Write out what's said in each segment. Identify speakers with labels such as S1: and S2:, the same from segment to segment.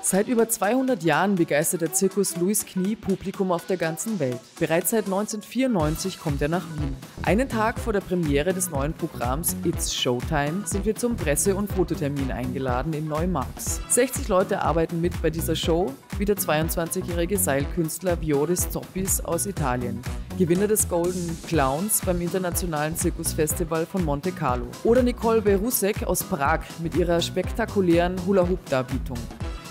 S1: Seit über 200 Jahren begeistert der Zirkus Louis Knie Publikum auf der ganzen Welt. Bereits seit 1994 kommt er nach Wien. Einen Tag vor der Premiere des neuen Programms It's Showtime sind wir zum Presse- und Fototermin eingeladen in Neumarx. 60 Leute arbeiten mit bei dieser Show, wie der 22-jährige Seilkünstler Vioris Zoppis aus Italien, Gewinner des Golden Clowns beim Internationalen Zirkusfestival von Monte Carlo. Oder Nicole Berusek aus Prag mit ihrer spektakulären Hula-Hoop-Darbietung.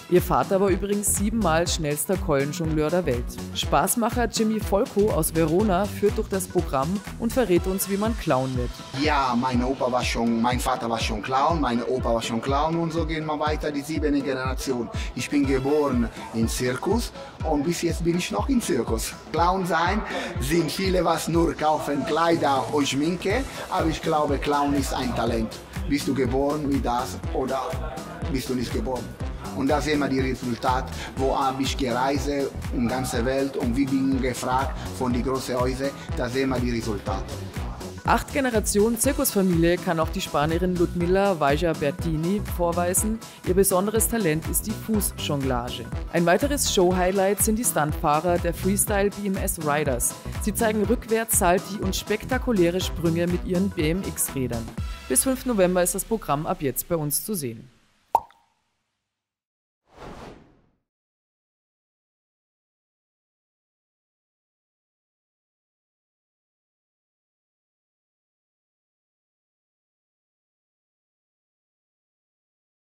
S1: Ihr Vater war übrigens siebenmal schnellster Keulenjongleur der Welt. Spaßmacher Jimmy Folko aus Verona führt durch das Programm und verrät uns, wie man Clown wird.
S2: Ja, mein Opa war schon, mein Vater war schon Clown, meine Opa war schon Clown und so gehen wir weiter, die siebente Generation. Ich bin geboren im Zirkus und bis jetzt bin ich noch im Zirkus. Clown sein sind viele, was nur kaufen Kleider und Schminke, aber ich glaube, Clown ist ein Talent. Bist du geboren wie das oder bist du nicht geboren? Und da sehen wir die Resultate, wo habe ich gereist in die ganze Welt und wie bin gefragt von den großen Häusern, da sehen wir die Resultate.
S1: Acht Generationen Zirkusfamilie kann auch die Spanierin Ludmilla Vaja Bertini vorweisen. Ihr besonderes Talent ist die Fußjonglage. Ein weiteres Show-Highlight sind die Stuntfahrer der Freestyle BMS Riders. Sie zeigen rückwärts Salti und spektakuläre Sprünge mit ihren BMX-Rädern. Bis 5. November ist das Programm ab jetzt bei uns zu sehen.